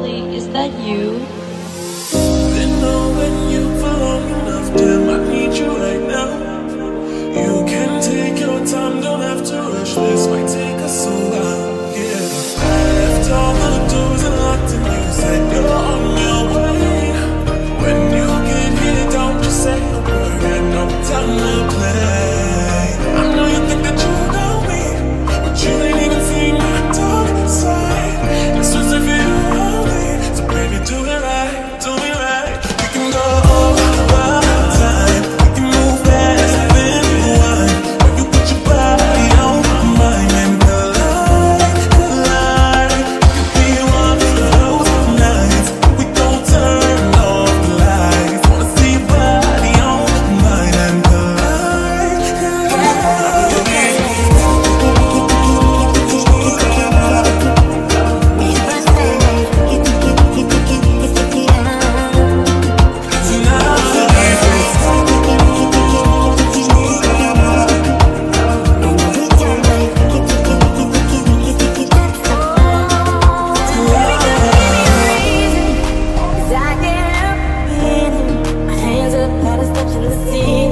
Is that you? the see.